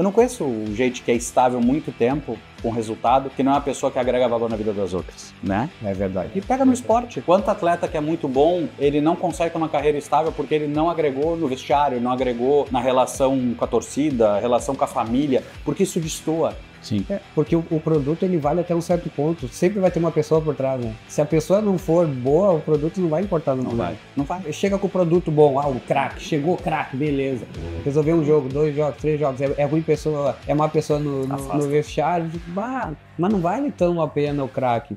Eu não conheço gente que é estável muito tempo com resultado, que não é uma pessoa que agrega valor na vida das outras, né? É verdade. E pega no esporte. Quanto atleta que é muito bom, ele não consegue ter uma carreira estável porque ele não agregou no vestiário, não agregou na relação com a torcida, relação com a família, porque isso destoa. Sim. É, porque o, o, produto ele vale até um certo ponto. Sempre vai ter uma pessoa por trás, né? Se a pessoa não for boa, o produto não vai importar no Não vai. Não vai. Chega com o produto bom, ah, o craque, chegou craque, beleza. Resolveu um jogo, dois jogos, três jogos. É, é ruim pessoa, é uma pessoa no, no, no vestiário, bah, mas não vale tão a pena o craque.